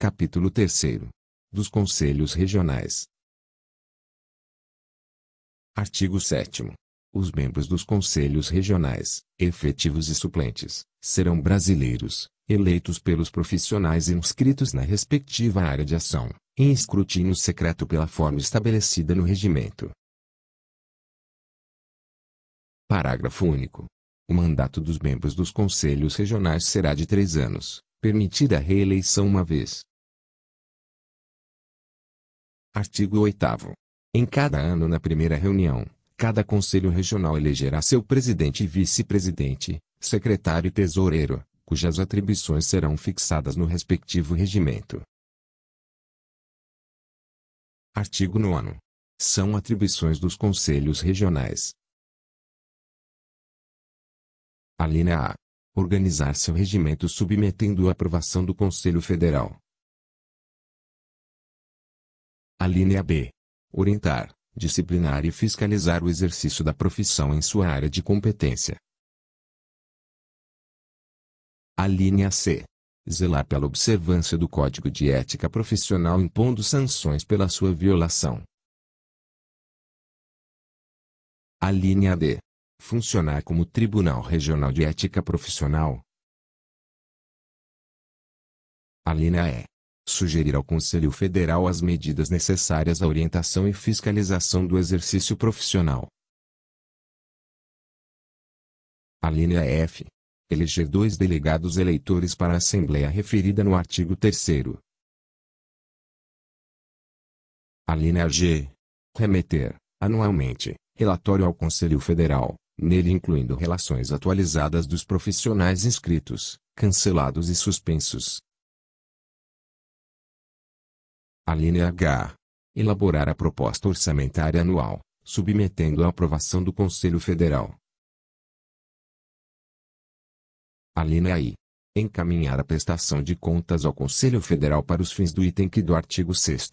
Capítulo 3 Dos Conselhos Regionais. Artigo 7 Os membros dos conselhos regionais, efetivos e suplentes, serão brasileiros, eleitos pelos profissionais inscritos na respectiva área de ação, em escrutínio secreto pela forma estabelecida no regimento. Parágrafo único. O mandato dos membros dos conselhos regionais será de três anos, permitida a reeleição uma vez. Artigo 8 Em cada ano na primeira reunião, cada conselho regional elegerá seu presidente e vice-presidente, secretário e tesoureiro, cujas atribuições serão fixadas no respectivo regimento. Artigo 9. São atribuições dos conselhos regionais. A linha A. Organizar seu regimento submetendo a aprovação do Conselho Federal. A linha B. Orientar, disciplinar e fiscalizar o exercício da profissão em sua área de competência. A linha C. Zelar pela observância do Código de Ética Profissional impondo sanções pela sua violação. A linha D. Funcionar como Tribunal Regional de Ética Profissional. A linha E. Sugerir ao Conselho Federal as medidas necessárias à orientação e fiscalização do exercício profissional. A linha F eleger dois delegados eleitores para a Assembleia referida no artigo 3 A linha G. Remeter, anualmente, relatório ao Conselho Federal, nele incluindo relações atualizadas dos profissionais inscritos, cancelados e suspensos. A linha H. Elaborar a proposta orçamentária anual, submetendo à aprovação do Conselho Federal. A linha I. Encaminhar a prestação de contas ao Conselho Federal para os fins do item que do artigo 6